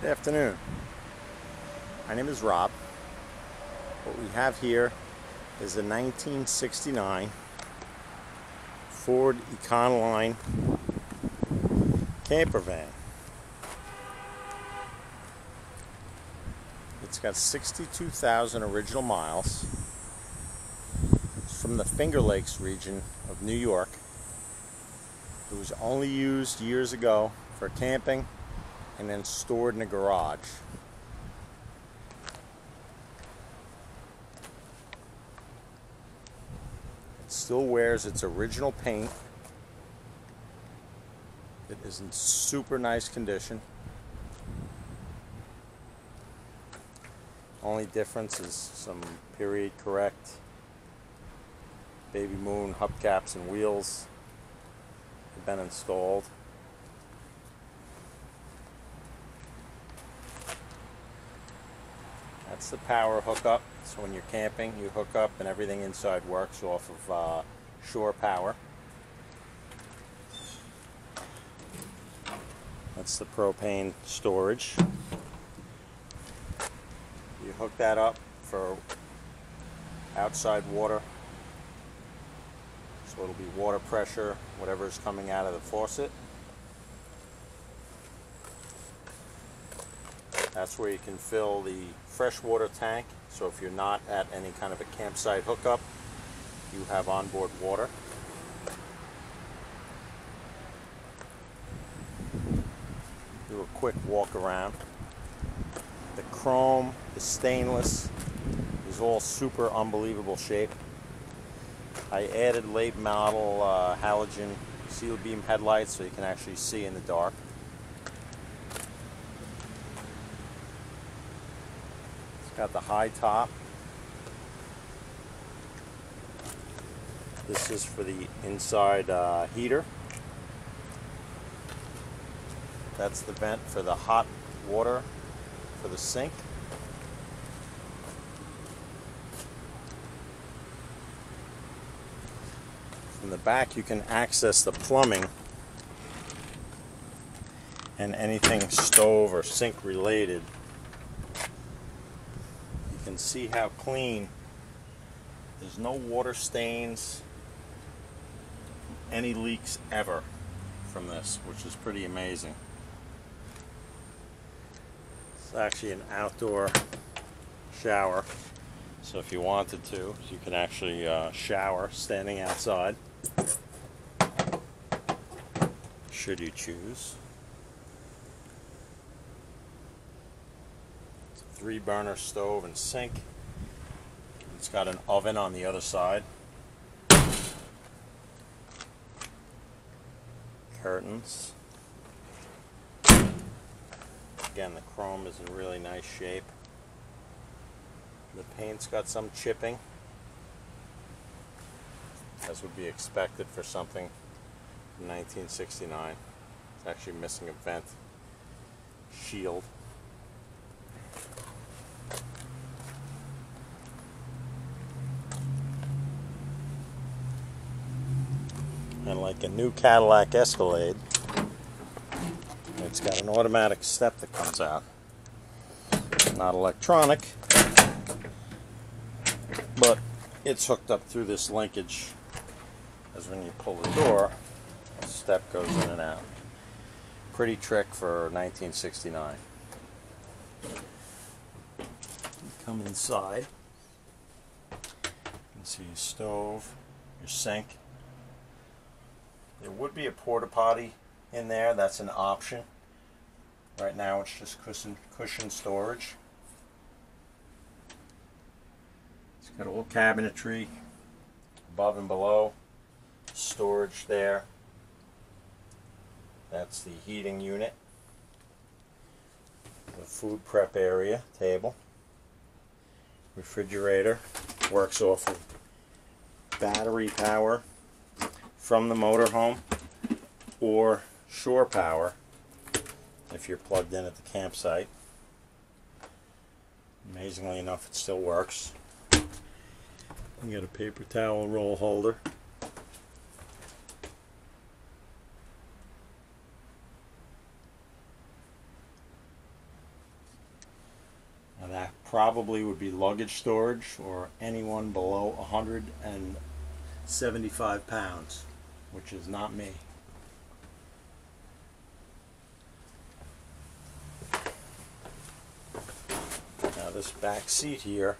Good afternoon. My name is Rob. What we have here is a 1969 Ford Econoline camper van. It's got 62,000 original miles. It's from the Finger Lakes region of New York. It was only used years ago for camping and then stored in a garage. It still wears its original paint. It is in super nice condition. Only difference is some period correct baby moon hubcaps and wheels have been installed. That's the power hookup. So when you're camping, you hook up and everything inside works off of uh, shore power. That's the propane storage. You hook that up for outside water. So it'll be water pressure, whatever is coming out of the faucet. That's where you can fill the freshwater tank. So if you're not at any kind of a campsite hookup, you have onboard water. Do a quick walk around. The chrome, the stainless is all super unbelievable shape. I added late model uh, halogen seal beam headlights so you can actually see in the dark. Got the high top. This is for the inside uh, heater. That's the vent for the hot water for the sink. From the back you can access the plumbing and anything stove or sink related can see how clean. There's no water stains, any leaks ever from this, which is pretty amazing. It's actually an outdoor shower, so if you wanted to, you can actually uh, shower standing outside, should you choose. Three burner stove and sink. It's got an oven on the other side. Curtains. Again, the chrome is in really nice shape. The paint's got some chipping, as would be expected for something from 1969. It's actually missing a vent shield. And like a new Cadillac Escalade, it's got an automatic step that comes out. Not electronic, but it's hooked up through this linkage as when you pull the door, the step goes in and out. Pretty trick for 1969. come inside. You can see your stove, your sink, there would be a porta potty in there. That's an option. Right now it's just cushion, cushion storage. It's got all cabinetry above and below. Storage there. That's the heating unit. The food prep area, table. Refrigerator. Works off of battery power from the motorhome or shore power if you're plugged in at the campsite. Amazingly enough, it still works. You got a paper towel roll holder. Now that probably would be luggage storage or anyone below 175 pounds, which is not me. Now this back seat here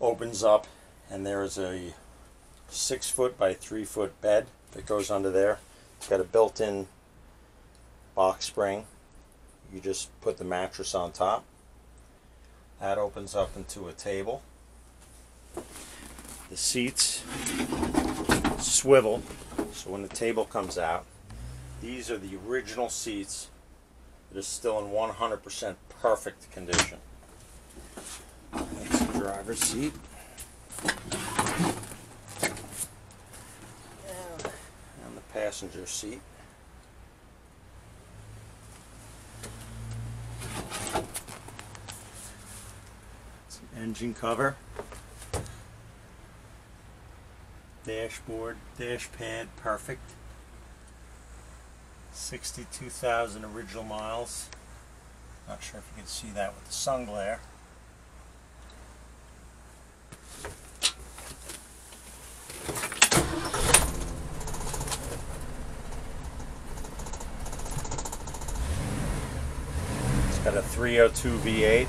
opens up and there is a six foot by three foot bed that goes under there. It's got a built-in box spring. You just put the mattress on top. That opens up into a table. The seats swivel, so when the table comes out, these are the original seats that are still in 100% perfect condition. That's the driver's seat. And, the passenger seat. Engine cover. Dashboard, dash pad, perfect. 62,000 original miles. Not sure if you can see that with the sun glare. It's got a 302 V8.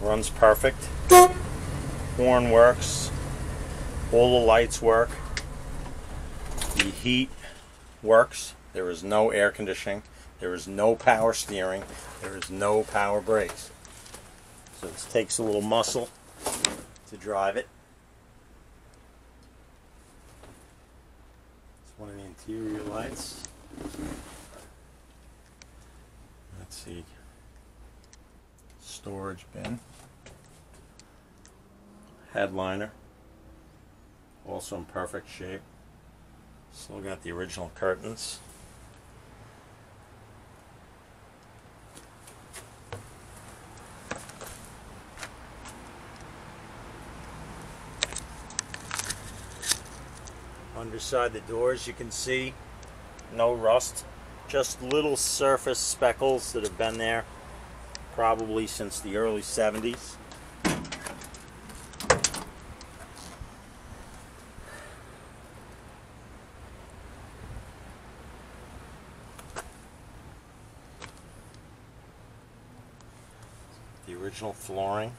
Runs perfect. Horn works. All the lights work. The heat works. There is no air conditioning. There is no power steering. There is no power brakes. So this takes a little muscle to drive it. It's one of the interior lights. Let's see. Storage bin. Headliner. Also in perfect shape. Still got the original curtains. Underside the doors you can see no rust, just little surface speckles that have been there probably since the early 70s. Original flooring